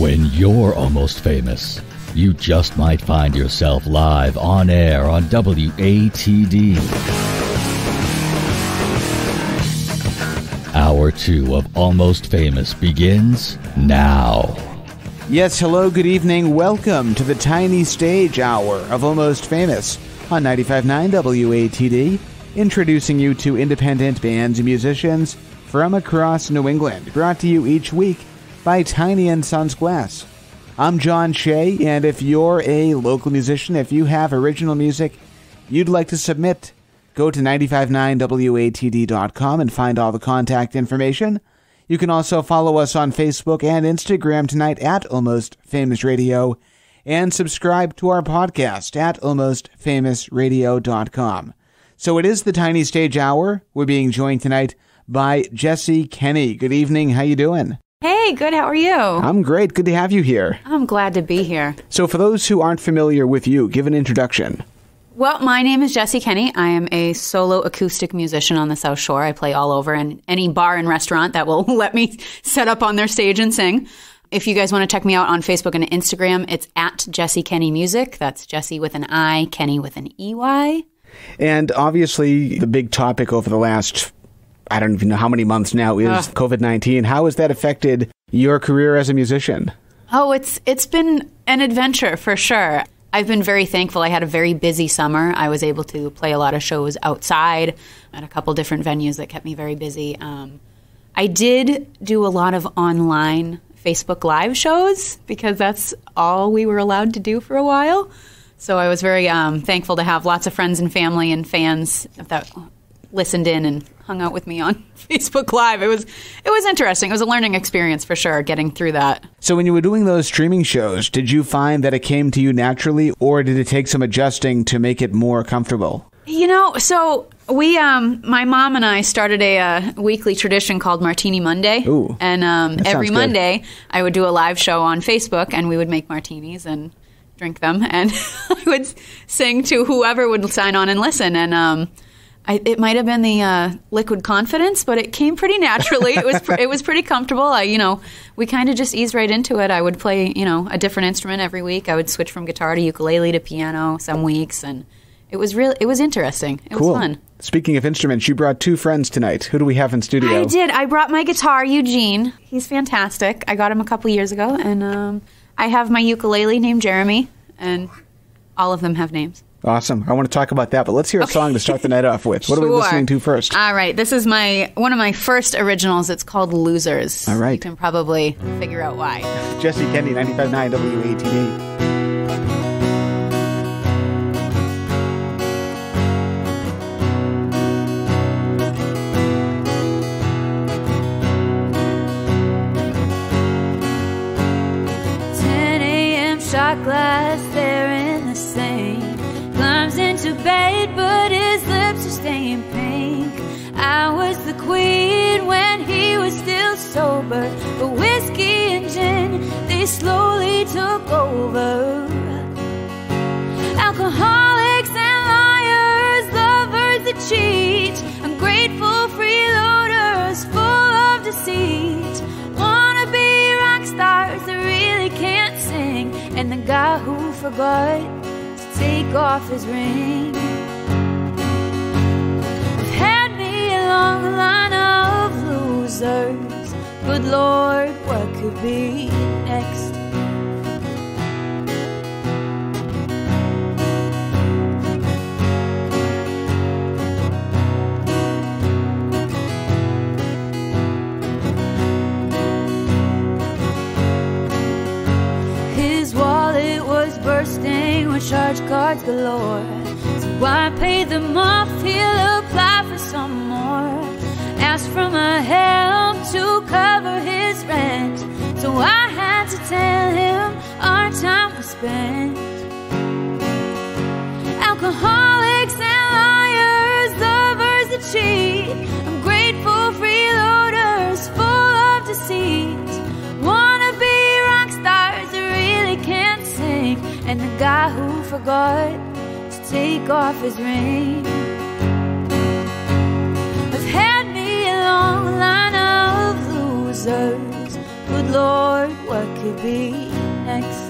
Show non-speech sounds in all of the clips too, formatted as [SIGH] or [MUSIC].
When you're almost famous, you just might find yourself live on air on WATD. Hour two of Almost Famous begins now. Yes, hello, good evening. Welcome to the tiny stage hour of Almost Famous on 95.9 WATD, introducing you to independent bands and musicians from across New England, brought to you each week by Tiny and Sons Glass. I'm John Shea, and if you're a local musician, if you have original music you'd like to submit, go to 959watd.com and find all the contact information. You can also follow us on Facebook and Instagram tonight at Almost Famous Radio and subscribe to our podcast at almostfamousradio.com. So it is the Tiny Stage Hour. We're being joined tonight by Jessi Kenney. Good evening. How you doing? Hey, good. How are you? I'm great. Good to have you here. I'm glad to be here. So for those who aren't familiar with you, give an introduction. Well, my name is Jessi Kenney. I am a solo acoustic musician on the South Shore. I play all over in any bar and restaurant that will [LAUGHS] let me set up on their stage and sing. If you guys want to check me out on Facebook and Instagram, it's at Jessi Kenney Music. That's Jessi with an I, Kenney with an EY. And obviously, the big topic over the last, I don't even know how many months now, is Ugh. COVID 19. How has that affected your career as a musician? Oh, it's it's been an adventure for sure. I've been very thankful. I had a very busy summer. I was able to play a lot of shows outside at a couple different venues that kept me very busy. Um, I did do a lot of online Facebook Live shows because that's all we were allowed to do for a while. So I was very um, thankful to have lots of friends and family and fans that listened in and hung out with me on [LAUGHS] Facebook Live. It was it was interesting. It was a learning experience for sure. Getting through that. So, when you were doing those streaming shows, did you find that it came to you naturally, or did it take some adjusting to make it more comfortable? You know, so we, um, my mom and I started a uh, weekly tradition called Martini Monday. Ooh, and um, every sounds good. Monday, I would do a live show on Facebook, and we would make martinis and drink them, and [LAUGHS] I would sing to whoever would sign on and listen. And um, I, it might have been the uh, liquid confidence, but it came pretty naturally. it was pr- it was pretty comfortable. I, you know, we kind of just eased right into it. I would play, you know, a different instrument every week. I would switch from guitar to ukulele to piano some weeks, and it was real. It was interesting. It Cool. was fun. Speaking of instruments, you brought two friends tonight. Who do we have in studio? I did. I brought my guitar, Eugene. He's fantastic. I got him a couple years ago, and um, I have my ukulele named Jeremy, and all of them have names. Awesome. I want to talk about that, but let's hear a song to start the night off with. What are we listening to first? All right, this is my one of my first originals. It's called Losers. All right. you can probably figure out why. Jessi Kenney, 95.9 WATD. Ten a.m. shot glass there in the sink. Sober. But whiskey and gin, they slowly took over. Alcoholics and liars, lovers that cheat, ungrateful freeloaders full of deceit. Wanna be rock stars that really can't sing, and the guy who forgot to take off his ring. Had me a long line of losers. Good Lord, what could be next? His wallet was bursting with charge cards galore. So I paid them off, he'll apply for some more. Asked for my help to cover his rent. So I had to tell him our time was spent. Alcoholics and liars, lovers that cheat, ungrateful freeloaders full of deceit. Wanna be rock stars that really can't sing, and the guy who forgot to take off his ring. Line of losers. Good Lord, what could be next?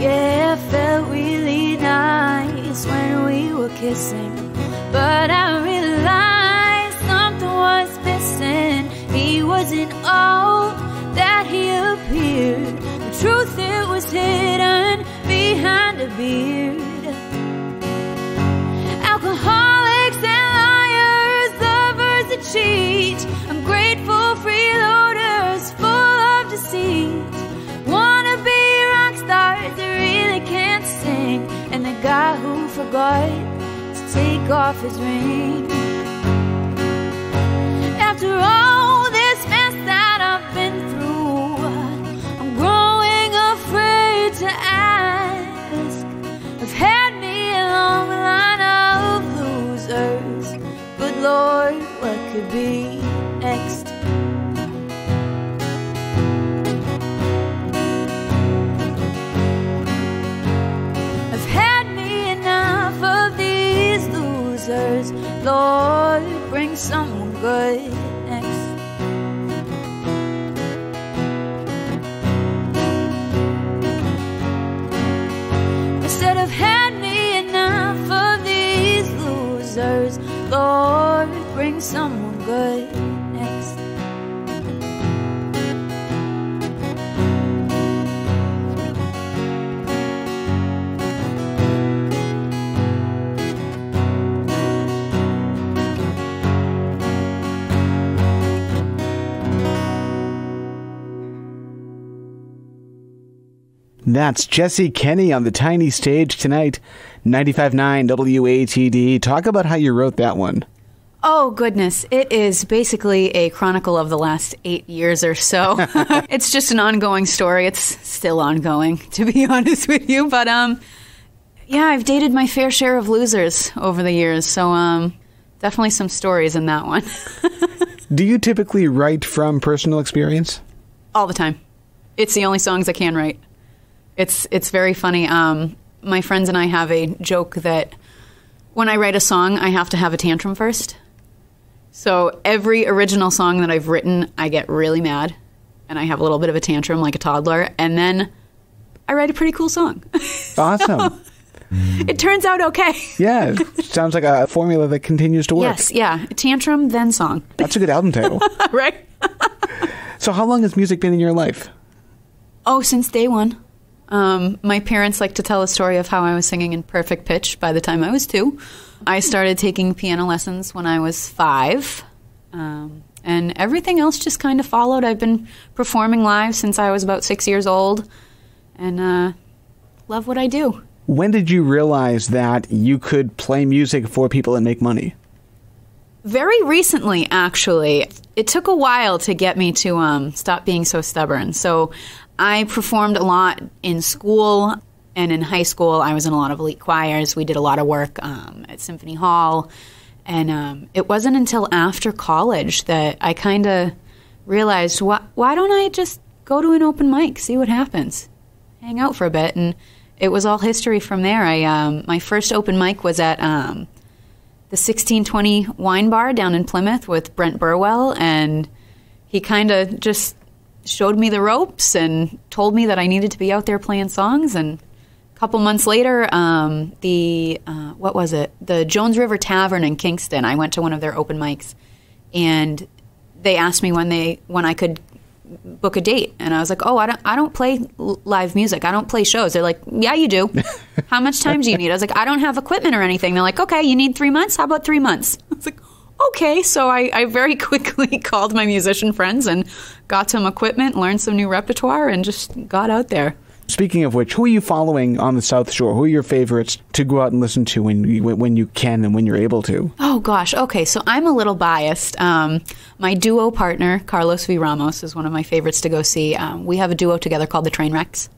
Yeah, it felt really nice when we were kissing. But I realized beard. Alcoholics and liars, lovers that cheat. Ungrateful freeloaders full of deceit. Wanna be rock stars that really can't sing. And the guy who forgot to take off his ring. After all this mess that I've been through, I'm growing afraid to ask. Lord, what could be next? I've had me enough of these losers. Lord, bring someone good next. Had me enough of these losers. Lord, bring someone good next. That's Jessi Kenney on the tiny stage tonight, 95.9 WATD. Talk about how you wrote that one. Oh, goodness. It is basically a chronicle of the last eight years or so. [LAUGHS] [LAUGHS] it's just an ongoing story. It's still ongoing, to be [LAUGHS] honest with you. But, um, yeah, I've dated my fair share of losers over the years. So, um, definitely some stories in that one. Do you typically write from personal experience? All the time. It's the only songs I can write. It's it's very funny. Um, my friends and I have a joke that when I write a song, I have to have a tantrum first. So every original song that I've written, I get really mad, and I have a little bit of a tantrum like a toddler, and then I write a pretty cool song. [LAUGHS] Awesome. [LAUGHS] it turns out okay. yeah, sounds like a formula that continues to work. Yes, yeah, tantrum then song, [LAUGHS] That's a good album title. right? so, how long has music been in your life? Oh, since day one. Um, my parents like to tell a story of how I was singing in perfect pitch by the time I was two. I started taking piano lessons when I was five, um, and everything else just kind of followed. I've been performing live since I was about six years old, and uh, love what I do. When did you realize that you could play music for people and make money? Very recently, actually. It took a while to get me to um, stop being so stubborn. So I performed a lot in school and in high school. I was in a lot of elite choirs. We did a lot of work um, at Symphony Hall. And um, it wasn't until after college that I kind of realized why, why don't I just go to an open mic, see what happens, hang out for a bit. And it was all history from there. I um, My first open mic was at um, the 1620 Wine Bar down in Plymouth with Brent Burwell, and he kind of just showed me the ropes and told me that I needed to be out there playing songs. And couple months later, um, the uh, what was it? The Jones River Tavern in Kingston. I went to one of their open mics, and they asked me when they when I could book a date and i was like oh i don't i don't play live music. I don't play shows. They're like yeah you do. [LAUGHS] How much time do you need? I was like i don't have equipment or anything. They're like okay you need three months? How about three months? [LAUGHS] I was like okay. So i, I very [LAUGHS] quickly called my musician friends and got some equipment learned some new repertoire and just got out there Speaking of which, who are you following on the South Shore? Who are your favorites to go out and listen to when you, when you can and when you're able to? Oh gosh, okay. So I'm a little biased. Um, my duo partner, Carlos V. Ramos, is one of my favorites to go see. Um, we have a duo together called the Trainwrecks,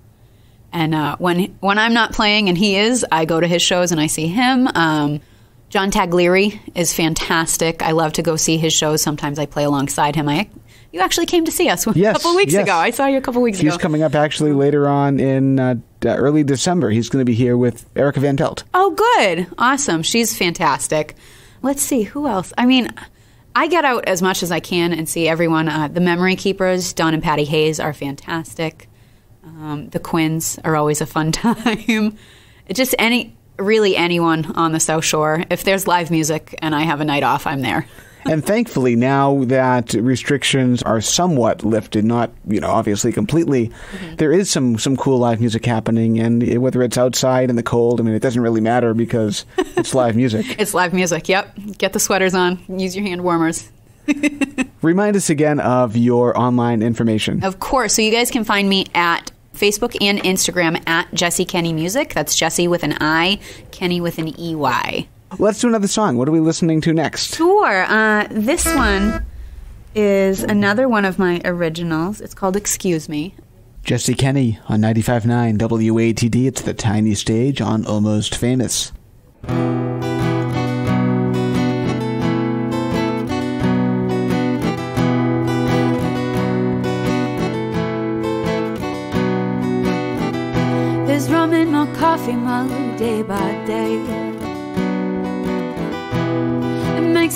and uh, when when I'm not playing and he is, I go to his shows and I see him. Um, John Taglieri is fantastic. I love to go see his shows. Sometimes I play alongside him. I You actually came to see us [LAUGHS] a Yes, couple weeks yes. ago. I saw you a couple weeks He's ago. He's coming up actually later on in uh, early December. He's going to be here with Erica Van Pelt. Oh, good. Awesome. She's fantastic. Let's see, who else? I mean, I get out as much as I can and see everyone. Uh, the Memory Keepers, Don and Patty Hayes, are fantastic. Um, the Quins are always a fun [LAUGHS] time. Just any, really anyone on the South Shore. If there's live music and I have a night off, I'm there. And thankfully, now that restrictions are somewhat lifted, not you know obviously completely, Mm-hmm. there is some some cool live music happening, and whether it's outside in the cold, I mean, it doesn't really matter because [LAUGHS] it's live music. It's live music. Yep. Get the sweaters on. Use your hand warmers. [LAUGHS] Remind us again of your online information. Of course. So you guys can find me at Facebook and Instagram at Jessi Kenney Music. That's Jessi with an I, Kenney with an E Y. Let's do another song. What are we listening to next? Sure. Uh, this one is another one of my originals. It's called Excuse Me. Jessi Kenney on 95.9 WATD. It's the tiny stage on Almost Famous. There's rum in my coffee mug day by day.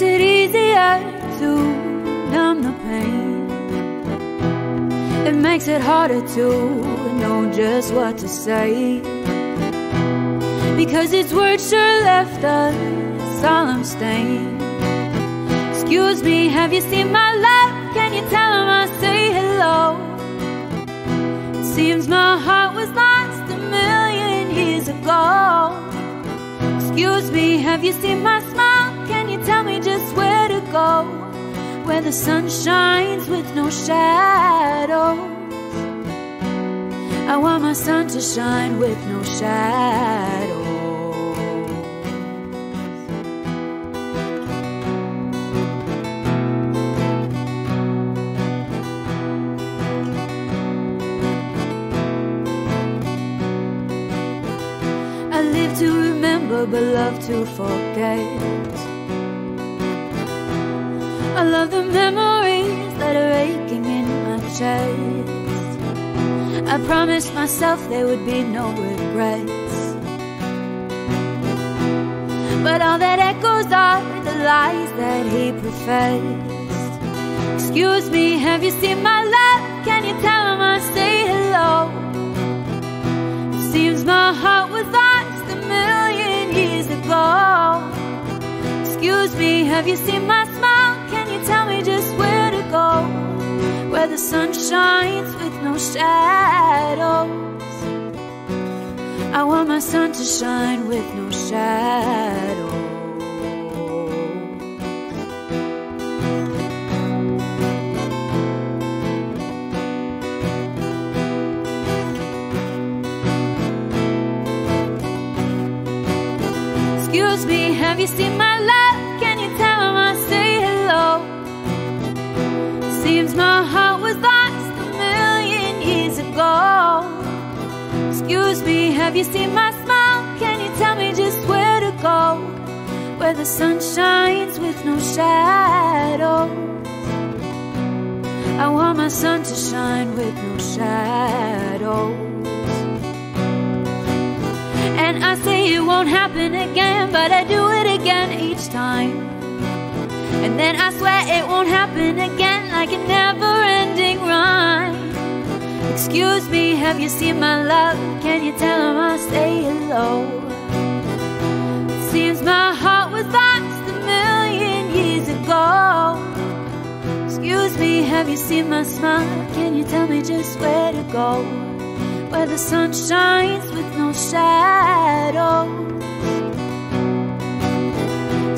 It easier to numb the pain. It makes it harder to know just what to say. Because its words sure left a solemn stain. Excuse me, have you seen my love? Can you tell him I say hello? Seems my heart was lost a million years ago. Excuse me, have you seen my just where to go? Where the sun shines with no shadows. I want my sun to shine with no shadows. I live to remember but love to forget. I love the memories that are aching in my chest. I promised myself there would be no regrets. But all that echoes are the lies that he professed. Excuse me, have you seen my love? Can you tell him I say hello? Seems my heart was lost a million years ago. Excuse me, have you seen my smile? Tell me just where to go? Where the sun shines with no shadows. I want my sun to shine with no shadows. Excuse me, have you seen my love? Have you seen my smile? Can you tell me just where to go? Where the sun shines with no shadows. I want my sun to shine with no shadows. And I say it won't happen again, but I do it again each time. And then I swear it won't happen again like a never ending rhyme. Excuse me, have you seen my love? Can you tell him I say hello? Seems my heart was lost a million years ago. Excuse me, have you seen my smile? Can you tell me just where to go? Where the sun shines with no shadows.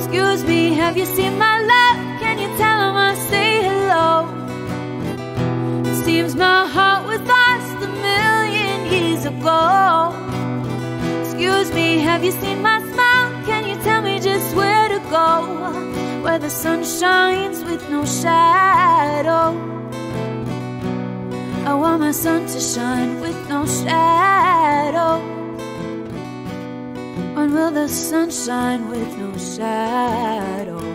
Excuse me, have you seen my love? Can you tell him I say hello? Seems my heart years ago. Excuse me, have you seen my smile? Can you tell me just where to go? Where the sun shines with no shadow. I want my sun to shine with no shadow. When will the sun shine with no shadow?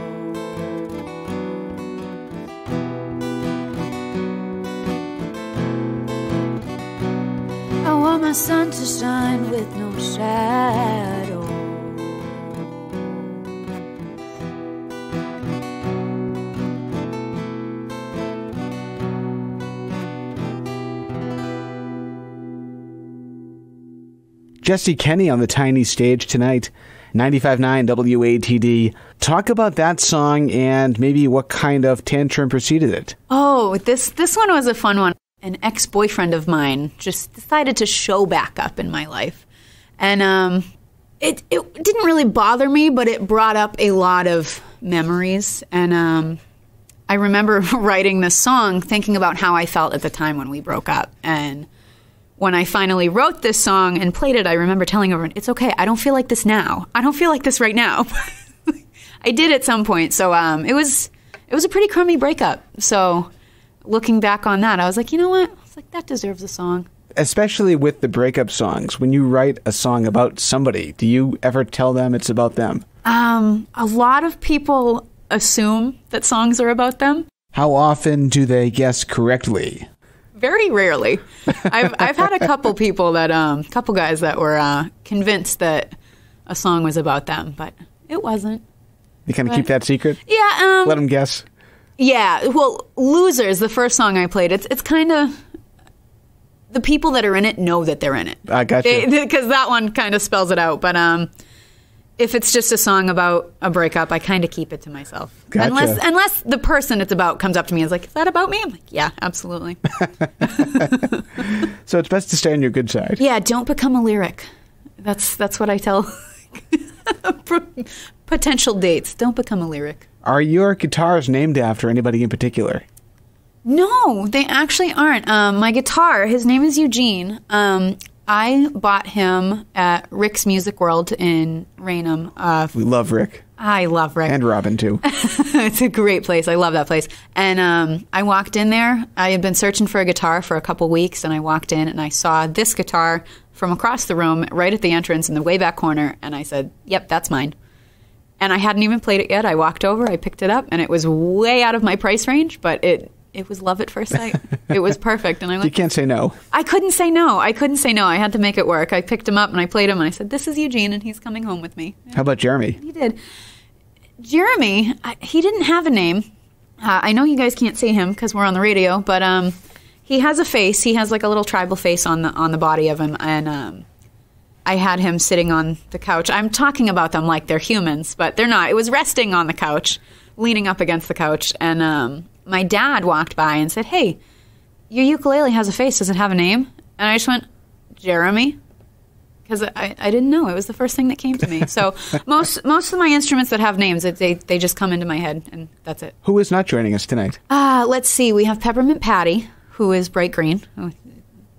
For my sun to shine with no shadow. Jessi Kenney on the tiny stage tonight. 95.9 WATD. Talk about that song and maybe what kind of tantrum preceded it. Oh, this this one was a fun one. An ex-boyfriend of mine just decided to show back up in my life. And um it it didn't really bother me, but it brought up a lot of memories and um I remember [LAUGHS] writing this song thinking about how I felt at the time when we broke up and when I finally wrote this song and played it, I remember telling everyone, "It's okay. I don't feel like this now. I don't feel like this right now." [LAUGHS] I did at some point, so um, it was it was a pretty crummy breakup. So looking back on that, I was like, you know what? I was like, that deserves a song. Especially with the breakup songs, when you write a song about somebody, do you ever tell them it's about them? Um, a lot of people assume that songs are about them. How often do they guess correctly? Very rarely. I've I've had a couple people that um couple guys that were uh, convinced that a song was about them, but it wasn't. You kind of keep that secret? Yeah, um Let them guess. Yeah, well, Losers, the first song I played, it's it's kind of the people that are in it know that they're in it. I got you. Because that one kind of spells it out, but um if it's just a song about a breakup, I kind of keep it to myself. Gotcha. Unless unless the person it's about comes up to me and is like, "Is that about me?" I'm like, "Yeah, absolutely." [LAUGHS] [LAUGHS] So it's best to stay on your good side. Yeah, don't become a lyric. That's that's what I tell [LAUGHS] potential dates. Don't become a lyric. Are your guitars named after anybody in particular? No, they actually aren't. Um, my guitar, his name is Eugene. Um, I bought him at Rick's Music World in Raynham. Uh, We love Rick I love Rick. and Robin too. [LAUGHS] it's a great place. I love that place. And um, I walked in there. I had been searching for a guitar for a couple weeks, and I walked in and I saw this guitar from across the room, right at the entrance in the way back corner. And I said, "Yep, that's mine." And I hadn't even played it yet. I walked over, I picked it up, and it was way out of my price range, but it it was love at first sight. [LAUGHS] it was perfect, and I you can't say no. I couldn't say no. I couldn't say no. I had to make it work. I picked him up and I played him, and I said, "This is Eugene, and he's coming home with me." How about Jeremy? He did. Jeremy, I, he didn't have a name. Uh, I know you guys can't see him because we're on the radio, but um, he has a face. He has like a little tribal face on the on the body of him, and um, I had him sitting on the couch. I'm talking about them like they're humans, but they're not. It was resting on the couch, leaning up against the couch, and um, my dad walked by and said, "Hey, your ukulele has a face. Does it have a name?" And I just went, "Jeremy." because I, I didn't know it was the first thing that came to me. So [LAUGHS] most most of my instruments that have names, it, they they just come into my head, and that's it. Who is not joining us tonight? Uh, let's see. We have Peppermint Patty, who is bright green.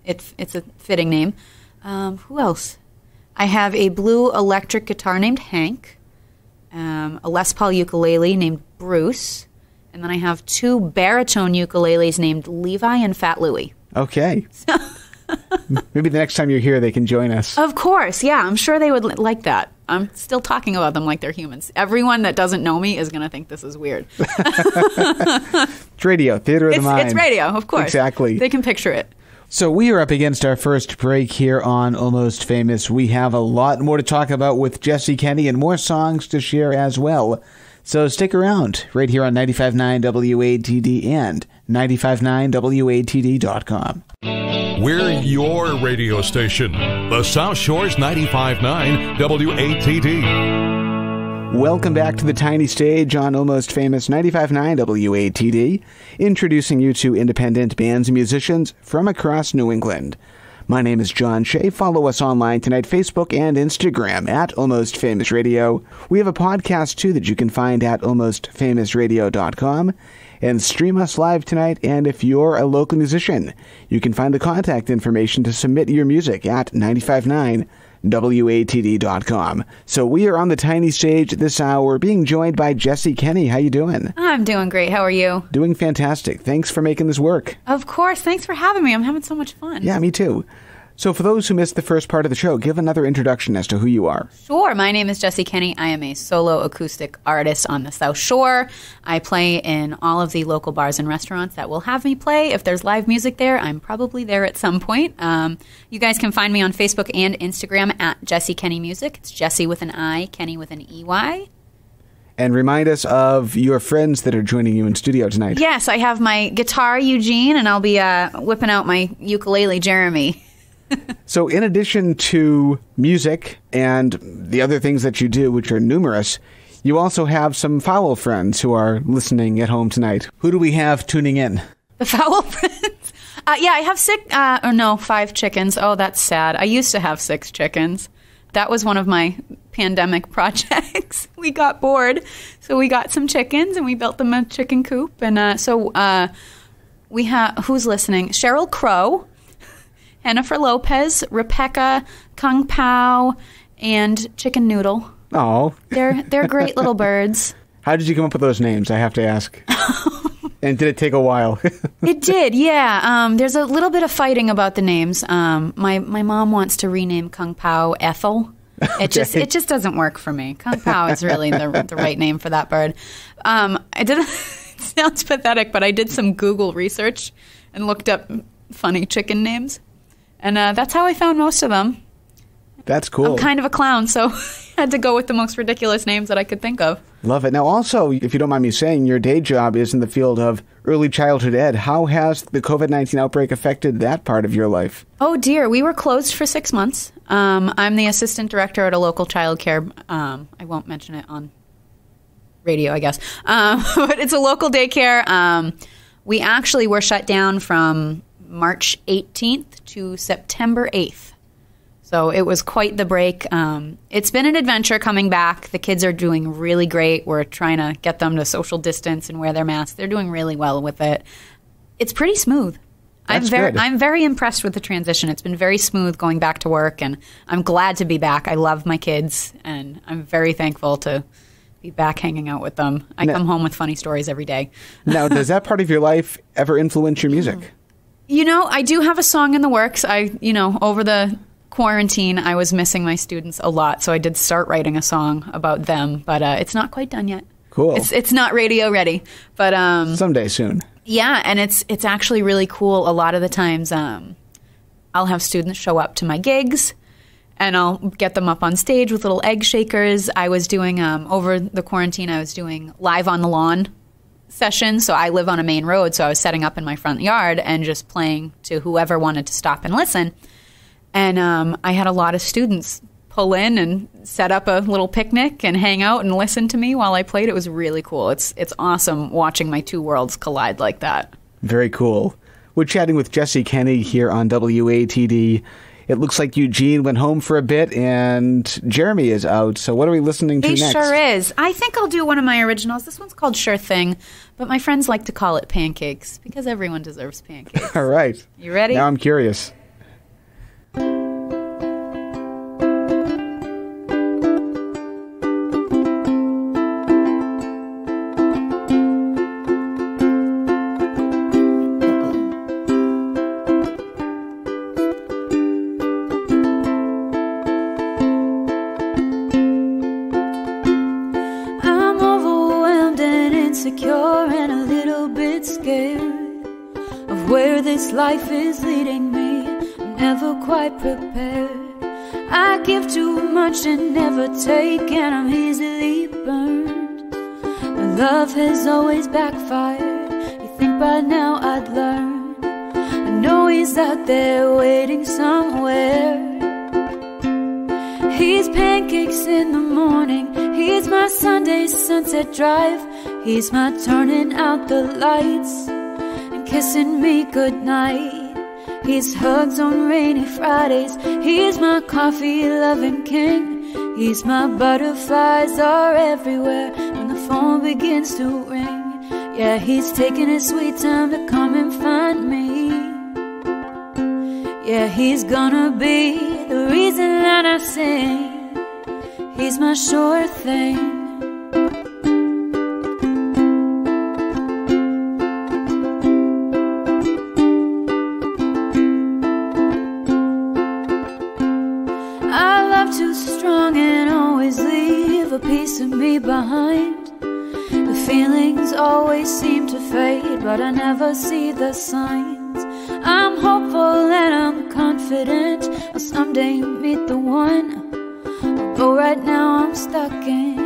It's it's a fitting name. Um, who else? I have a blue electric guitar named Hank, um, a Les Paul ukulele named Bruce, and then I have two baritone ukuleles named Levi and Fat Louie. Okay. [LAUGHS] Maybe the next time you're here, they can join us. Of course, yeah. I'm sure they would li- like that. I'm still talking about them like they're humans. Everyone that doesn't know me is going to think this is weird. [LAUGHS] It's radio, theater of It's, the mind. it's radio, of course. Exactly. They can picture it. So we are up against our first break here on Almost Famous. We have a lot more to talk about with Jessi Kenney and more songs to share as well. So stick around right here on 95.9 WATD and 95.9WATD.com. We're your radio station, the South Shores 95.9 WATD. Welcome back to the tiny stage on Almost Famous 95.9 WATD, introducing you to independent bands and musicians from across New England. My name is John Shea. Follow us online tonight, Facebook and Instagram at Almost Famous Radio. We have a podcast too that you can find at almostfamousradio.com and stream us live tonight. And if you're a local musician, you can find the contact information to submit your music at 959 WATD.com. So we are on the tiny stage this hour, being joined by Jessi Kenney. How you doing? I'm doing great. How are you? Doing fantastic. Thanks for making this work. Of course. Thanks for having me. I'm having so much fun. Yeah, me too. So, for those who missed the first part of the show, give another introduction as to who you are. Sure. My name is Jessi Kenney. I am a solo acoustic artist on the South Shore. I play in all of the local bars and restaurants that will have me play. If there's live music there, I'm probably there at some point. Um, you guys can find me on Facebook and Instagram at Jessi Kenney Music. It's Jessi with an I, Kenney with an EY. And remind us of your friends that are joining you in studio tonight. Yes, I have my guitar, Eugene, and I'll be uh, whipping out my ukulele, Jeremy. [LAUGHS] [LAUGHS] So, in addition to music and the other things that you do, which are numerous, you also have some fowl friends who are listening at home tonight. Who do we have tuning in? The fowl [LAUGHS] friends. Uh, yeah, I have six, uh, or no, five chickens. Oh, that's sad. I used to have six chickens. That was one of my pandemic [LAUGHS] projects. we got bored, so we got some chickens and we built them a chicken coop. And uh, so uh, we have who's listening? Sheryl Crow, Jennifer Lopez, Rebecca, Kung Pao, and Chicken Noodle. Oh, They're they're great little [LAUGHS] birds. how did you come up with those names? I have to ask. [LAUGHS] and did it take a while? [LAUGHS] It did, yeah. Um, there's a little bit of fighting about the names. Um, my my mom wants to rename Kung Pao Ethel. It just it just doesn't work for me. Kung Pao is really the the right name for that bird. Um, I did. It sounds pathetic, but I did some Google research and looked up funny chicken names, and uh, that's how I found most of them. That's cool. I'm kind of a clown, so [LAUGHS] I had to go with the most ridiculous names that I could think of. Love it. Now, also, if you don't mind me saying, your day job is in the field of early childhood ed. How has the COVID 19 outbreak affected that part of your life? Oh dear, we were closed for six months. Um, I'm the assistant director at a local childcare. Um, I won't mention it on radio, I guess, um, [LAUGHS] but it's a local daycare. Um, we actually were shut down from March 18th to September 8th. So it was quite the break. Um, it's been an adventure coming back. The kids are doing really great. We're trying to get them to social distance and wear their masks. They're doing really well with it. It's pretty smooth. I'm That's very good. I'm very impressed with the transition. It's been very smooth going back to work and I'm glad to be back. I love my kids and I'm very thankful to be back hanging out with them. I Now- come home with funny stories every day. Now, does that part of your life ever influence your [LAUGHS] music? You know, I do have a song in the works. I, you know, over the quarantine, I was missing my students a lot, so I did start writing a song about them, but uh, it's not quite done yet. Cool. It's it's not radio ready, but um, Someday soon. yeah, and it's it's actually really cool. A lot of the times, um, I'll have students show up to my gigs, and I'll get them up on stage with little egg shakers. I was doing um, over the quarantine. I was doing live on the lawn sessions. So I live on a main road, so I was setting up in my front yard and just playing to whoever wanted to stop and listen. And um, I had a lot of students pull in and set up a little picnic and hang out and listen to me while I played. It was really cool. It's it's awesome watching my two worlds collide like that. Very cool. We're chatting with Jessi Kenney here on WATD. It looks like Eugene went home for a bit and Jeremy is out. So, what are we listening to He next? sure is. I think I'll do one of my originals. This one's called Sure Thing, but my friends like to call it pancakes because everyone deserves pancakes. [LAUGHS] All right. You ready? Now I'm curious. And never take, and I'm easily burned. My love has always backfired. You think by now I'd learn. I know he's out there waiting somewhere. He's pancakes in the morning. He's my Sunday sunset drive. He's my turning out the lights and kissing me goodnight. He's hugs on rainy Fridays. He's my coffee loving king. He's my butterflies are everywhere when the phone begins to ring. Yeah, he's taking his sweet time to come and find me. Yeah, he's gonna be the reason that I sing. He's my sure thing. Behind. The feelings always seem to fade, but I never see the signs. I'm hopeful and I'm confident I'll someday meet the one. But right now I'm stuck in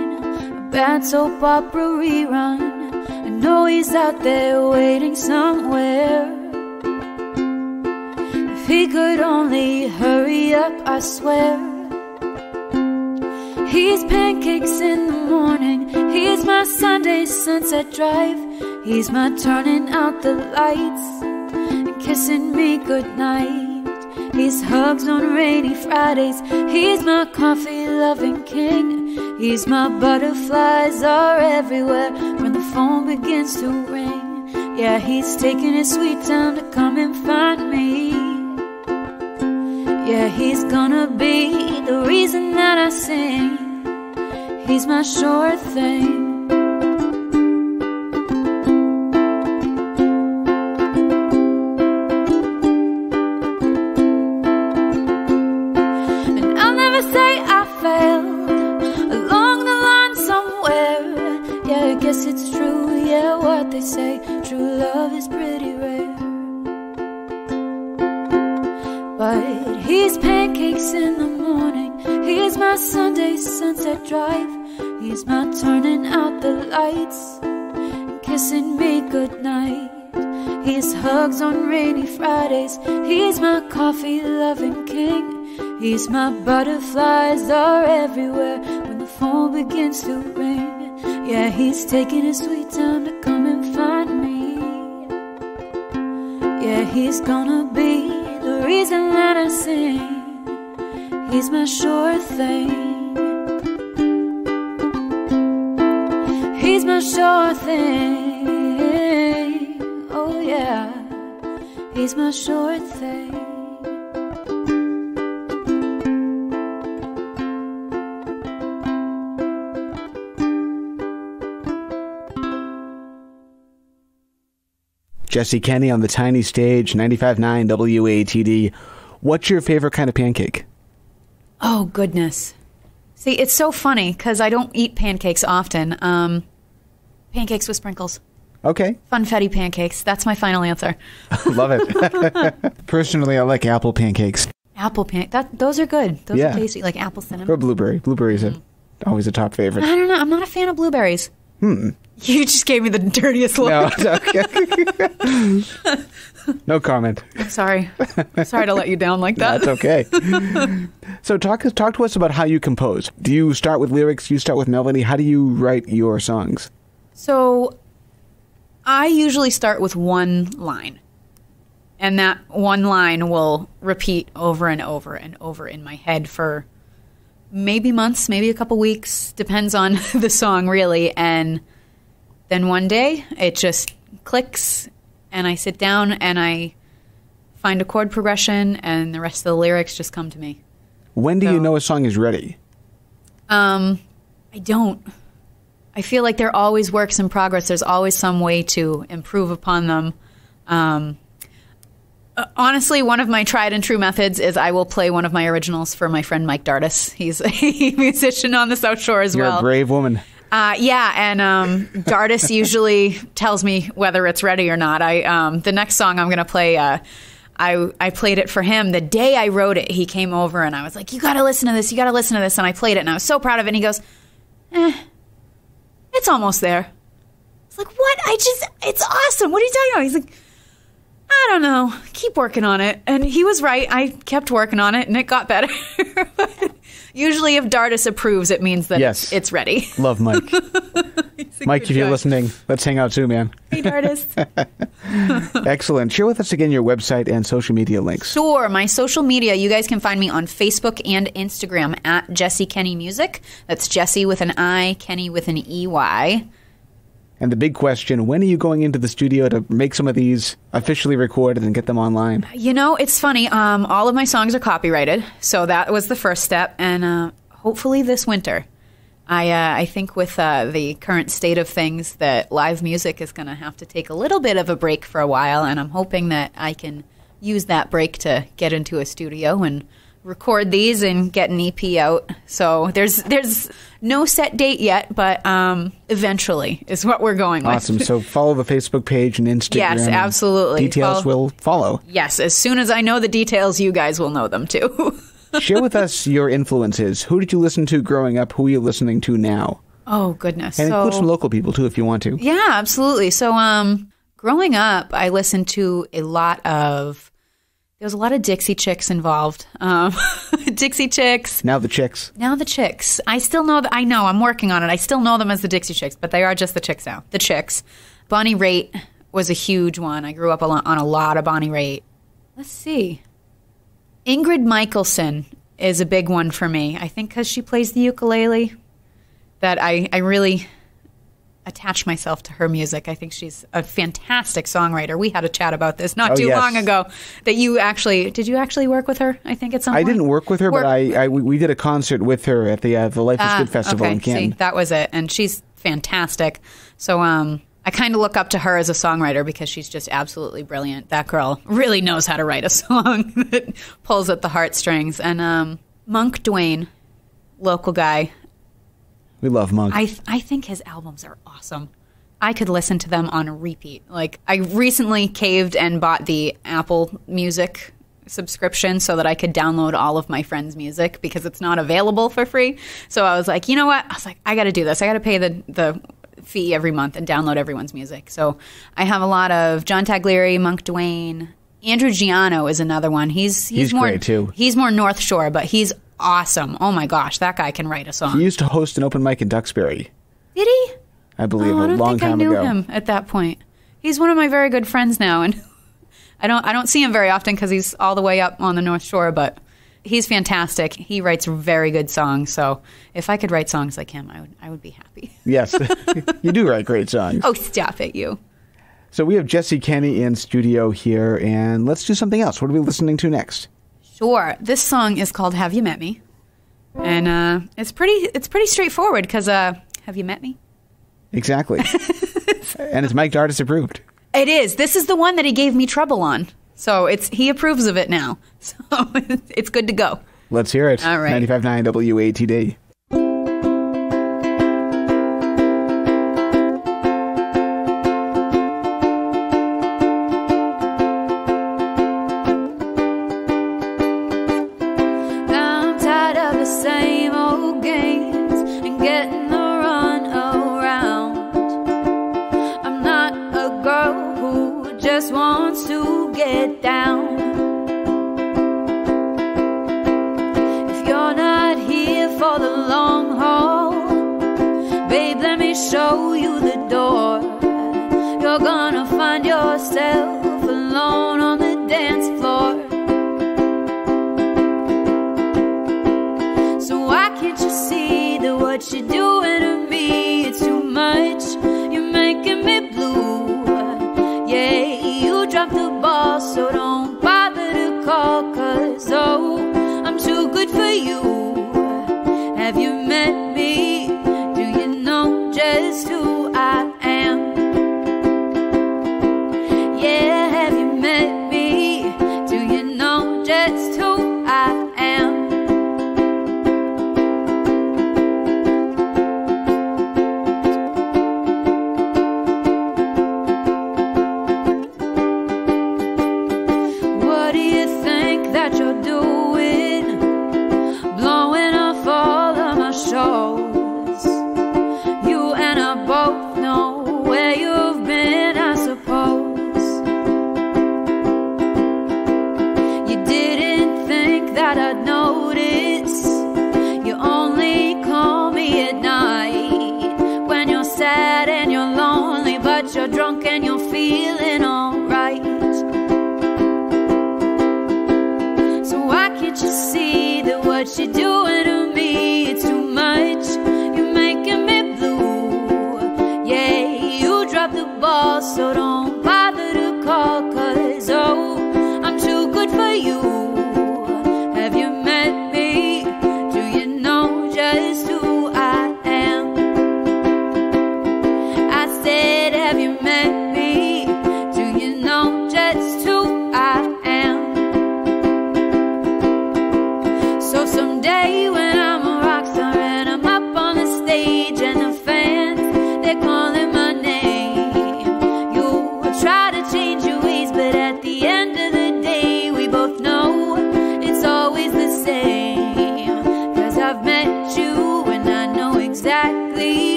a bad soap opera rerun. I know he's out there waiting somewhere. If he could only hurry up, I swear. He's pancakes in the morning. He's my Sunday sunset drive. He's my turning out the lights and kissing me goodnight. He's hugs on rainy Fridays. He's my coffee loving king. He's my butterflies are everywhere when the phone begins to ring. Yeah, he's taking his sweet time to come and find me. Yeah, he's gonna be the reason that I sing. He's my sure thing. And I'll never say I failed along the line somewhere. Yeah, I guess it's true. Yeah, what they say, true love is pretty rare. But he's pancakes in the morning. He's my Sunday sunset drive. He's my turning out the lights kissing me goodnight. He's hugs on rainy Fridays. He's my coffee loving king. He's my butterflies are everywhere when the phone begins to ring. Yeah, he's taking his sweet time to come and find me. Yeah, he's gonna be the reason that I sing. He's my sure thing. Sure thing. Oh, yeah. He's my sure thing. Jessi Kenney on the tiny stage, 95.9 WATD. What's your favorite kind of pancake? Oh goodness. See, it's so funny because I don't eat pancakes often. Um, pancakes with sprinkles, Okay, funfetti pancakes. That's my final answer. [LAUGHS] love it. [LAUGHS] Personally, I like apple pancakes Apple pan. That those are good. Those Yeah. are tasty, like apple cinnamon. or blueberry. Blueberries are always a top favorite. I don't know. I'm not a fan of blueberries. Hmm. You just gave me the dirtiest look. No, okay. [LAUGHS] no comment. I'm sorry. sorry to let you down like that. That's okay. so talk talk to us about how you compose. Do you start with lyrics? Do you start with melody? How do you write your songs? So I usually start with one line. And that one line will repeat over and over and over in my head for maybe months, maybe a couple weeks, depends on [LAUGHS] the song really. And then one day it just clicks and I sit down and I find a chord progression and the rest of the lyrics just come to me. When do you know a song is ready? Um, I don't. I feel like they're always works in progress. There's always some way to improve upon them. Um, uh, honestly, one of my tried and true methods is I will play one of my originals for my friend Mike Dardis. [LAUGHS] He's a [LAUGHS] musician on the South Shore as You're well. a brave woman. Uh, yeah, and um, Dardis [LAUGHS] usually tells me whether it's ready or not. I um, the next song I'm going to play. Uh, I I played it for him the day I wrote it. He came over and I was like, "You got to listen to this. You got to listen to this." And I played it, and I was so proud of it. And he goes, "Eh, it's almost there." It's like, "What? I just it's awesome. What are you talking about?" He's like. I don't know. Keep working on it. And he was right. I kept working on it and it got better. [LAUGHS] Usually, if Dardis approves, it means that Yes. it's, ready. Love Mike. [LAUGHS] Mike, if you're listening, let's hang out too, man. Hey, Dardis. [LAUGHS] Excellent. Share with us again your website and social media links. Sure. My social media, you guys can find me on Facebook and Instagram at Jessi Kenney Music. That's Jessi with an I, Kenney with an EY. And the big question when are you going into the studio to make some of these officially recorded and get them online? You know, it's funny. Um, all of my songs are copyrighted, so that was the first step, and uh, hopefully this winter. I uh, I think with uh, the current state of things, that live music is going to have to take a little bit of a break for a while, and I'm hoping that I can use that break to get into a studio and record these and get an EP out. So there's there's no set date yet, but um, eventually is what we're going with. Awesome. So follow the Facebook page and Instagram. Yes, absolutely. Details Follow- will follow. Yes, as soon as I know the details, you guys will know them too. [LAUGHS] Share with us your influences. Who did you listen to growing up? Who are you listening to now? oh goodness! And so, include some local people too if you want to. Yeah, absolutely. So, um, growing up, I listened to a lot of. There was a lot of Dixie Chicks involved. Um, [LAUGHS] Dixie Chicks. Now the chicks. Now the Chicks. I still know that. I know. I'm working on it. I still know them as the Dixie Chicks, but they are just the Chicks now. The Chicks. Bonnie Raitt was a huge one. I grew up a lot, on a lot of Bonnie Raitt. Let's see. Ingrid Michaelson is a big one for me. I think because she plays the ukulele, that I, I really attach myself to her music. I think she's a fantastic songwriter. We had a chat about this not Oh, too yes. long ago. That you actually did you actually work with her? I think at some I point. didn't work with her, Work- but I, I we, did a concert with her at the uh, the Life is Ah, Good festival okay, in Canton. See, that was it, and she's fantastic. So um, I kind of look up to her as a songwriter because she's just absolutely brilliant. That girl really knows how to write a [LAUGHS] song that pulls at the heartstrings. And um, Monk Dwayne, local guy, We love Monk. I th- I think his albums are awesome. I could listen to them on a repeat. Like I recently caved and bought the Apple Music subscription so that I could download all of my friends' music because it's not available for free. So I was like, you know what? I was like, I got to do this. I got to pay the the fee every month and download everyone's music. So I have a lot of John Taglieri, Monk Dwayne, Andrew Giano is another one. He's he's, He's more great, too. He's more North Shore, but he's awesome. Oh my gosh, that guy can write a song. he used to host an open mic in Duxbury, Did he? I believe, Oh, I a don't long think time I knew ago. him at that point. He's one of my very good friends now, and [LAUGHS] I don't I don't see him very often because he's all the way up on the North Shore. But he's fantastic. He writes very good songs. So if I could write songs like him, I would I would be happy. Yes, [LAUGHS] you do write great songs. Oh, stop it, you. So we have Jessi Kenney in studio here, and let's do something else. What are we listening to next? Sure. This song is called "Have You Met Me," and uh, it's pretty it's pretty straightforward because uh, have you met me? Exactly. [LAUGHS] and it's Mike Dardis approved. It is. This is the one that he gave me trouble on. So it's he approves of it now. [LAUGHS] So it's good to go. Let's hear it. All right. 95.9 WATD. Show you the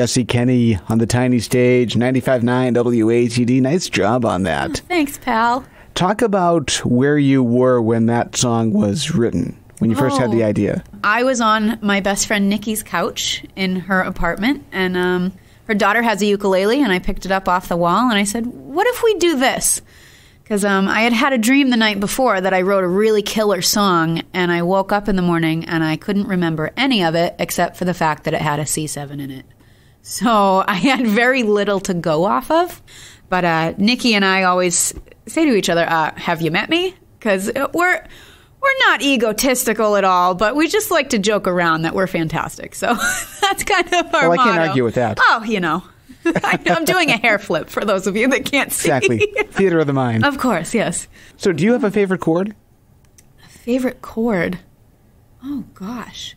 Jessi Kenney on the tiny stage, 95.9 WATD. Nice job on that. Thanks, pal. Talk about where you were when that song was written, when you first had the Oh. idea. I was on my best friend Nikki's couch in her apartment, and um, her daughter has a ukulele, and I picked it up off the wall, and I said, "What if we do this?" Because um, I had had a dream the night before that I wrote a really killer song, and I woke up in the morning and I couldn't remember any of it except for the fact that it had a C7 in it. So [LAUGHS] I had very little to go off of. But uh, Nikki and I always say to each other, uh, "Have you met me?" Because we're we're not egotistical at all, but we just like to joke around that we're fantastic. So [LAUGHS] that's kind of our Well, I can't motto. argue with that. Oh, you know, [LAUGHS] I, I'm doing a hair flip for those of you that can't see. Exactly. Theater of the mind. of course, yes. So, do you have a favorite chord? A favorite chord? Oh gosh,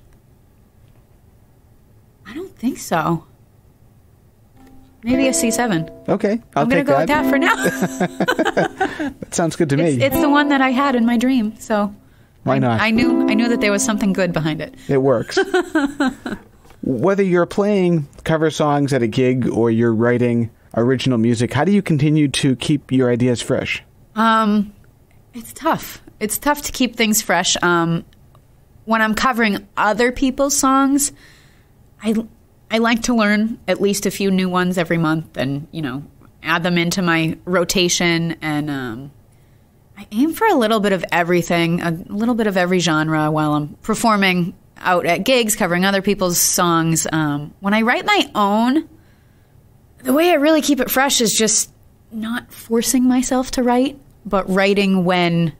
I don't think so. Maybe a C7. Okay, I'll I'm gonna go that. with that for now. [LAUGHS] That sounds good to me. it's, it's the one that I had in my dream, so Why I, not? I knew I knew that there was something good behind it. It works. [LAUGHS] Whether you're playing cover songs at a gig or you're writing original music, how do you continue to keep your ideas fresh? Um, it's tough. It's tough to keep things fresh. Um, when I'm covering other people's songs, I I like to learn at least a few new ones every month, and you know, add them into my rotation. And um, I aim for a little bit of everything, a little bit of every genre while I'm performing out at gigs, covering other people's songs. Um, when I write my own, the way I really keep it fresh is just not forcing myself to write, but writing when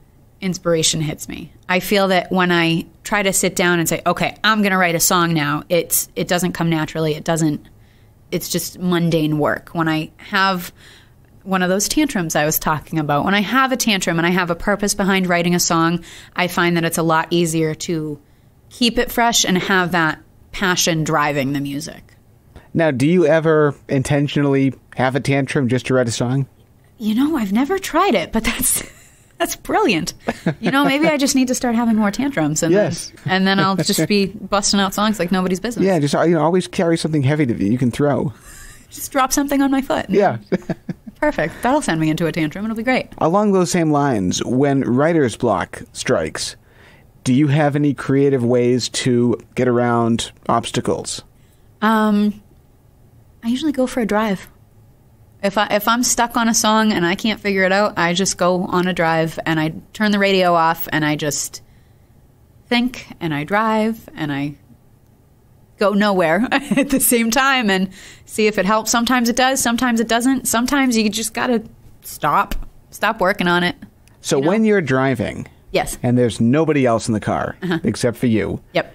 inspiration hits me. I feel that when I try to sit down and say, "Okay, I'm going to write a song now," it's it doesn't come naturally. It doesn't it's just mundane work. When I have one of those tantrums I was talking about, when I have a tantrum and I have a purpose behind writing a song, I find that it's a lot easier to keep it fresh and have that passion driving the music. Now, do you ever intentionally have a tantrum just to write a song? You know, I've never tried it, but that's that's brilliant. You know, maybe I just need to start having more tantrums, and Yes. then, and then I'll just be busting out songs like nobody's business. Yeah, just you know, always carry something heavy that you can throw. [LAUGHS] just drop something on my foot. Yeah. [LAUGHS] perfect. That'll send me into a tantrum. It'll be great. Along those same lines, when writer's block strikes, do you have any creative ways to get around obstacles? Um, I usually go for a drive. If I if I'm stuck on a song and I can't figure it out, I just go on a drive and I turn the radio off and I just think and I drive and I go nowhere [LAUGHS] at the same time and see if it helps. Sometimes it does, sometimes it doesn't. Sometimes you just got to stop. Stop working on it. So You know? when you're driving Yes. and there's nobody else in the car Uh-huh. except for you, Yep.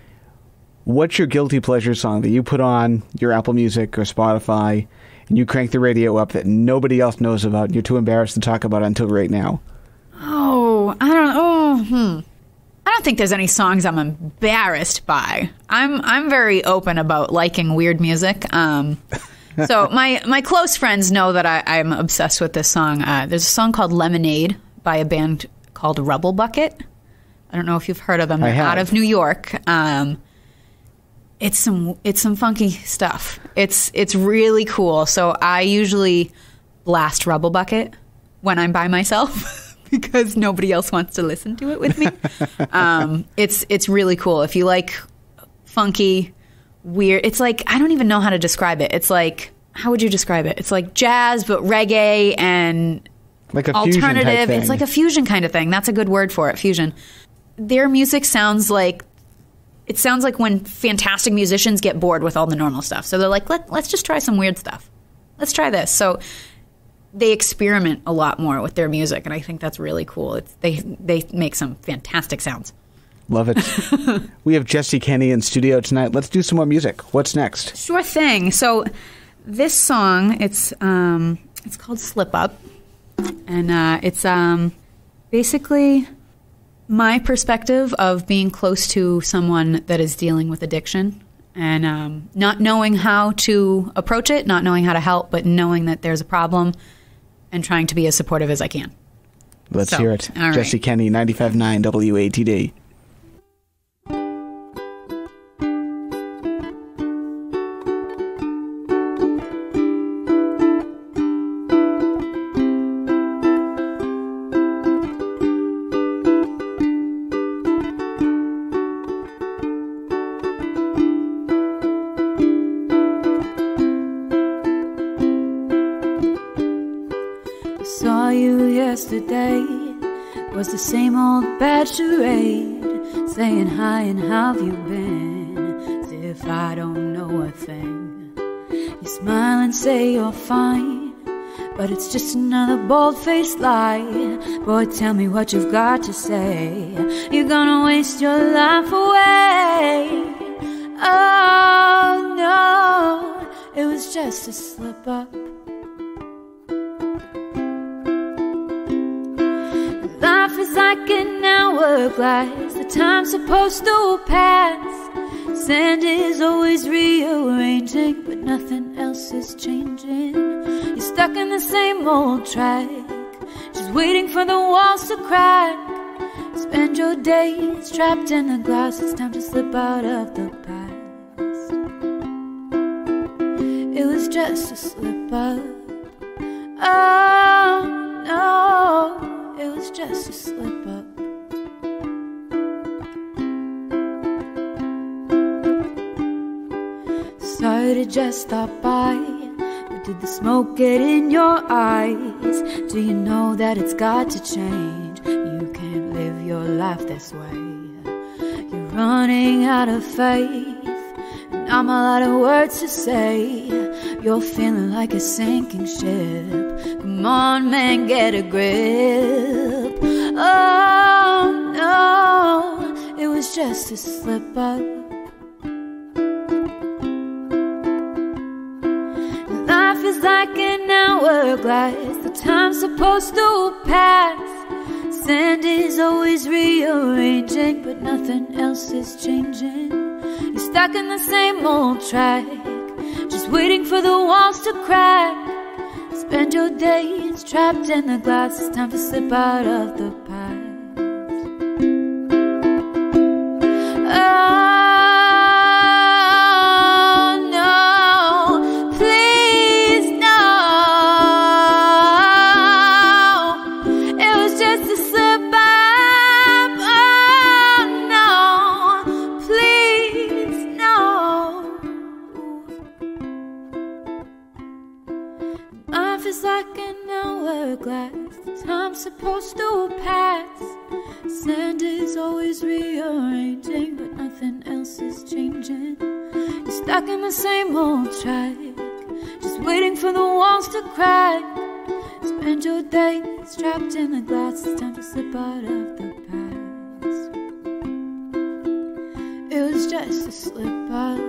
what's your guilty pleasure song that you put on your Apple Music or Spotify and you crank the radio up that nobody else knows about and you're too embarrassed to talk about until right now? Oh, I don't. Oh, hmm. I don't think there's any songs I'm embarrassed by. I'm I'm very open about liking weird music. Um, [LAUGHS] so my my close friends know that I, I'm obsessed with this song. Uh, there's a song called Lemonade by a band called Rubble Bucket. I don't know if you've heard of them. I They're have. out of New York. Um, it's some it's some funky stuff. It's it's really cool. So I usually blast Rubble Bucket when I'm by myself [LAUGHS] because nobody else wants to listen to it with me. [LAUGHS] um, it's it's really cool. If you like funky, weird, it's like I don't even know how to describe it. It's like how would you describe it? It's like jazz but reggae and Like a fusion type alternative. It's like a fusion kind of thing. That's a good word for it. Fusion. Their music sounds like it sounds like when fantastic musicians get bored with all the normal stuff. So they're like, Let, let's just try some weird stuff. Let's try this. So they experiment a lot more with their music, and I think that's really cool. It's, they they make some fantastic sounds. Love it. [LAUGHS] we have Jessi Kenney in studio tonight. Let's do some more music. What's next? Sure thing. So this song, it's um, it's called "Slip Up," and uh, it's um, basically my perspective of being close to someone that is dealing with addiction and um, not knowing how to approach it, not knowing how to help, but knowing that there's a problem and trying to be as supportive as I can. Let's So, hear it. all right. Jessi Kenney, 95.9 WATD. Bad charade. Saying hi and how have you been? As if I don't know a thing. You smile and say you're fine. But it's just another bold faced lie. Boy, tell me what you've got to say. You're gonna waste your life away. Oh no, it was just a slip up. Life is like an hourglass, the time's supposed to pass. Sand is always rearranging, but nothing else is changing. You're stuck in the same old track, just waiting for the walls to crack. Spend your days trapped in the glass, it's time to slip out of the past. It was just a slip up. Oh no, it was just a slip up. Sorry to just stop by, but did the smoke get in your eyes? Do you know that it's got to change? You can't live your life this way. You're running out of faith, and I'm lot of words to say. You're feeling like a sinking ship. Come on, man, get a grip. Oh no, it was just a slip up. Life is like an hourglass, the time's supposed to pass. Sand is always rearranging, but nothing else is changing. You're stuck in the same old track, just waiting for the walls to crack. Spend your days trapped in the glass, it's time to slip out of the past. Same old track, just waiting for the walls to crack. Spend your days trapped in the glass, it's time to slip out of the past. It was just a slip up.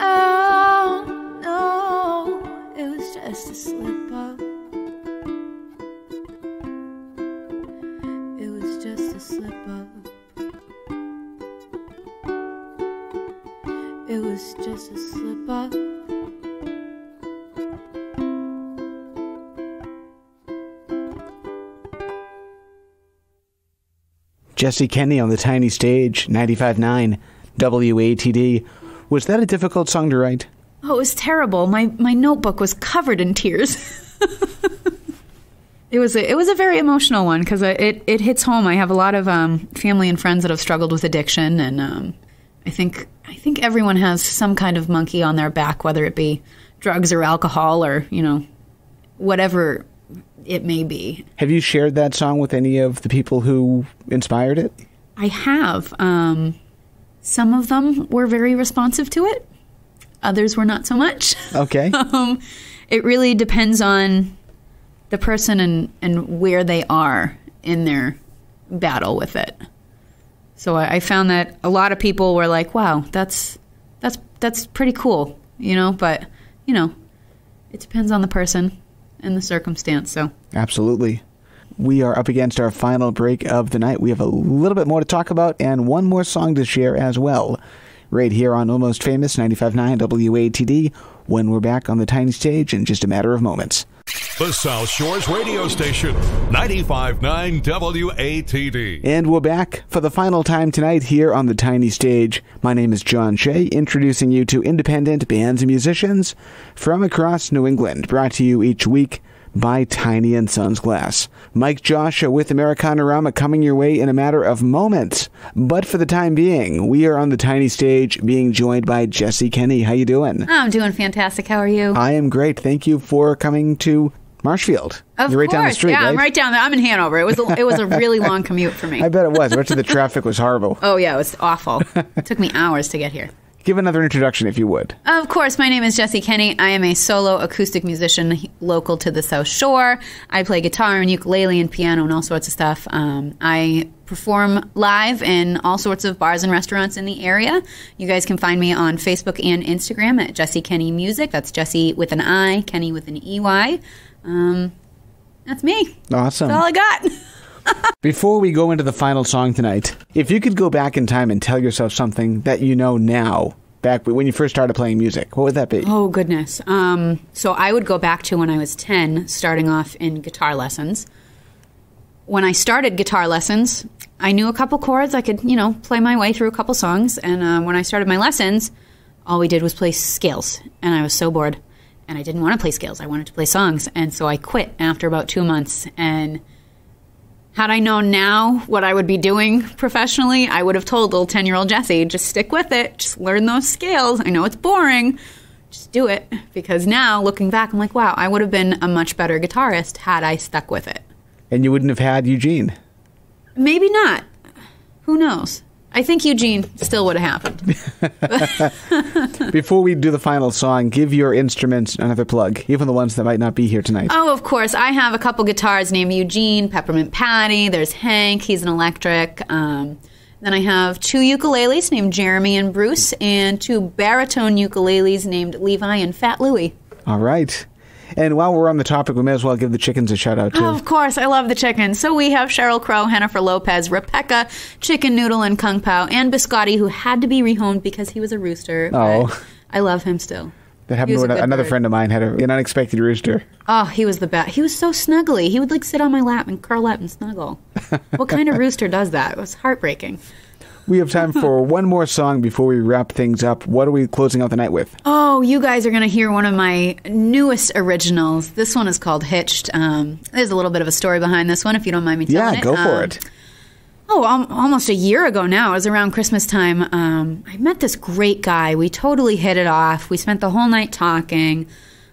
Oh no, it was just a slip up. Up. Jessi Kenney on the tiny stage, 95.9 WATD. Was that a difficult song to write? Oh, it was terrible. My my notebook was covered in tears. [LAUGHS] it was a, it was a very emotional one because it it hits home. I have a lot of um, family and friends that have struggled with addiction, and um, I think I think everyone has some kind of monkey on their back, whether it be drugs or alcohol or you know whatever it may be. Have you shared that song with any of the people who inspired it? I have. Um, some of them were very responsive to it. Others were not so much. Okay. [LAUGHS] um, it really depends on the person and, and where they are in their battle with it. So I, found that a lot of people were like, "Wow, that's that's that's pretty cool," you know. But you know, it depends on the person and the circumstance. So Absolutely. We are up against our final break of the night. We have a little bit more to talk about and one more song to share as well. Right here on Almost Famous 95.9 WATD when we're back on the tiny stage in just a matter of moments. The South Shores radio station, 95.9 WATD. And we're back for the final time tonight here on the tiny stage. My name is John Shea, introducing you to independent bands and musicians from across New England, brought to you each week by Tiny and Sons Glass. Mike Joshua with Americanorama coming your way in a matter of moments. But for the time being, we are on the tiny stage being joined by Jessi Kenney. How you doing? Oh, I'm doing fantastic. How are you? I am great. Thank you for coming to Marshfield. Of You're right course, down the street, yeah, right? I'm right down there. I'm in Hanover. It was a, it was a really [LAUGHS] long commute for me. I bet it was. I bet the traffic was horrible. Oh yeah, it was awful. it [LAUGHS] took me hours to get here. Give another introduction if you would. Of course, my name is Jessi Kenney. I am a solo acoustic musician local to the South Shore. I play guitar and ukulele and piano and all sorts of stuff. Um, I perform live in all sorts of bars and restaurants in the area. You guys can find me on Facebook and Instagram at Jessi Kenney Music. That's Jessi with an I, Kenney with an EY. Um, that's me. Awesome. That's all I got. [LAUGHS] [LAUGHS] Before we go into the final song tonight, if you could go back in time and tell yourself something that you know now, back when you first started playing music, what would that be? Oh goodness. Um, so I would go back to when I was ten, starting off in guitar lessons. When I started guitar lessons, I knew a couple chords. I could, you know, play my way through a couple songs. And uh, when I started my lessons, all we did was play scales, and I was so bored. And I didn't want to play scales. I wanted to play songs, and so I quit after about two months. And had I known now what I would be doing professionally, I would have told little 10 year old Jessi, just stick with it, just learn those scales. I know it's boring, just do it. Because now, looking back, I'm like, wow, I would have been a much better guitarist had I stuck with it. And you wouldn't have had Eugene. Maybe not. Who knows? I think Eugene still would have happened. [LAUGHS] Before we do the final song, give your instruments another plug, even the ones that might not be here tonight. Oh, of course. I have a couple guitars named Eugene, Peppermint Patty. There's Hank. He's an electric. Um, then I have two ukuleles named Jeremy and Bruce, and two baritone ukuleles named Levi and Fat Louie. All right. And while we're on the topic, we may as well give the chickens a shout out too. Oh, of course, I love the chickens. So we have Sheryl Crow, Jennifer Lopez, Rebecca, Chicken Noodle, and Kung Pao, and Biscotti, who had to be rehomed because he was a rooster. Oh. I love him still. that happened to another bird. friend of mine had a, an unexpected rooster. Oh, he was the best. He was so snuggly. He would like sit on my lap and curl up and snuggle. [LAUGHS] what kind of rooster does that? It was heartbreaking. We have time for [LAUGHS] one more song before we wrap things up. What are we closing out the night with? Oh, you guys are going to hear one of my newest originals. This one is called Hitched. Um, there's a little bit of a story behind this one, if you don't mind me telling Yeah, it. go for Um, it. Oh, al- almost a year ago now. It was around Christmas time. Um, I met this great guy. We totally hit it off. We spent the whole night talking.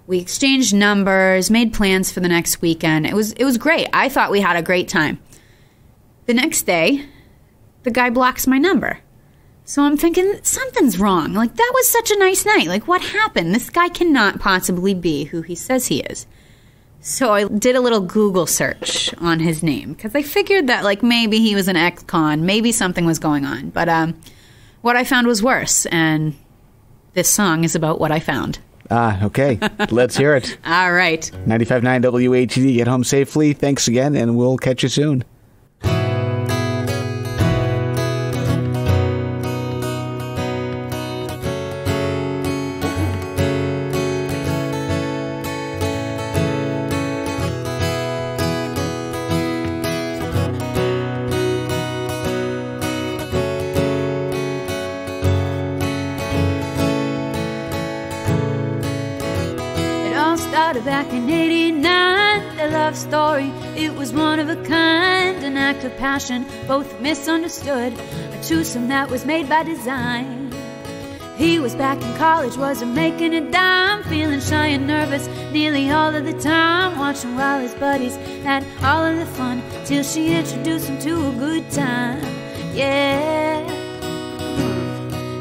We exchanged numbers, made plans for the next weekend. It was it was great. I thought we had a great time. The next day, the guy blocks my number. So I'm thinking something's wrong. Like that was such a nice night. Like what happened? This guy cannot possibly be who he says he is. So I did a little Google search on his name because I figured that like maybe he was an ex-con, maybe something was going on. But um, what I found was worse, and this song is about what I found. Ah, okay. [LAUGHS] Let's hear it. All right. 95.9 WATD. Get home safely. Thanks again, and we'll catch you soon. Started back in 89. The love story, it was one of a kind. An act of passion, both misunderstood. A twosome that was made by design. He was back in college, wasn't making a dime. Feeling shy and nervous nearly all of the time. Watching while his buddies had all of the fun. Till she introduced him to a good time. Yeah.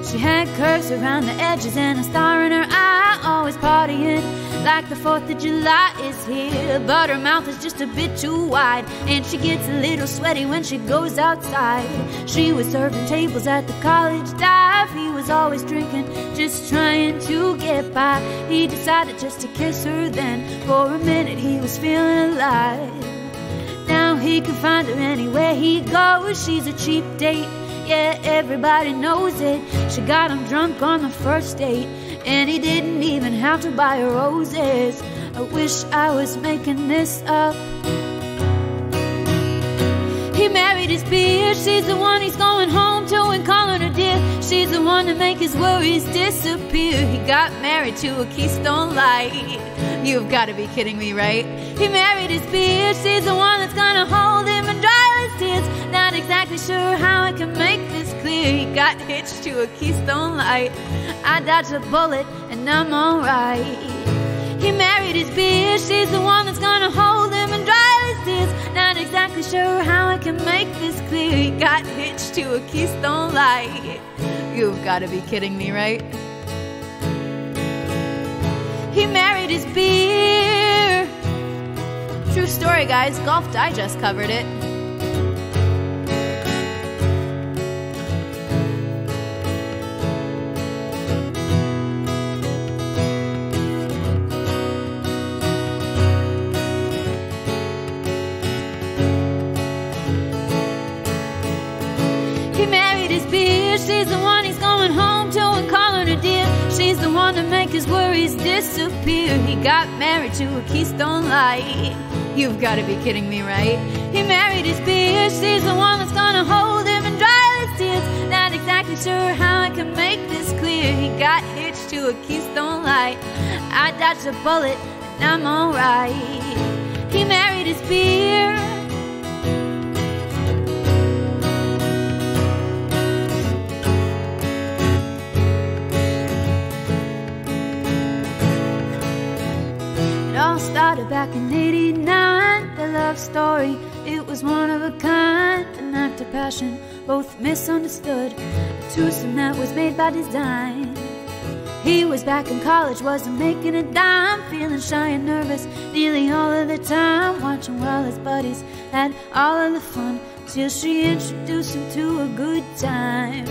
She had curves around the edges and a star in her eye, always partying like the 4th of July is here. But her mouth is just a bit too wide, and she gets a little sweaty when she goes outside. She was serving tables at the college dive. He was always drinking, just trying to get by. He decided just to kiss her then. For a minute, he was feeling alive. Now he can find her anywhere he goes. She's a cheap date. Yeah, everybody knows it. She got him drunk on the first date, and he didn't even have to buy her roses. I wish I was making this up. He married his peer. She's the one he's going home to and calling her dear. She's the one to make his worries disappear. He got married to a Keystone Light. You've got to be kidding me, right? He married his peer. She's the one that's gonna hold him exactly sure how I can make this clear. He got hitched to a Keystone light. I dodged a bullet and I'm alright. He married his beer, she's the one that's gonna hold him and dry his tears. Not exactly sure how I can make this clear. He got hitched to a Keystone light. You've gotta be kidding me, right? He married his beer. True story, guys. Golf Digest covered it. Disappear. He got married to a Keystone Light. You've got to be kidding me, right? He married his beer. She's the one that's gonna hold him and dry his tears. Not exactly sure how I can make this clear. He got hitched to a Keystone Light. I dodged a bullet and I'm alright. He married his beer. Started back in 89. The love story, it was one of a kind. An act of passion, both misunderstood. A twosome that was made by design. He was back in college, wasn't making a dime. Feeling shy and nervous nearly all of the time. Watching while his buddies had all of the fun. Till she introduced him to a good time.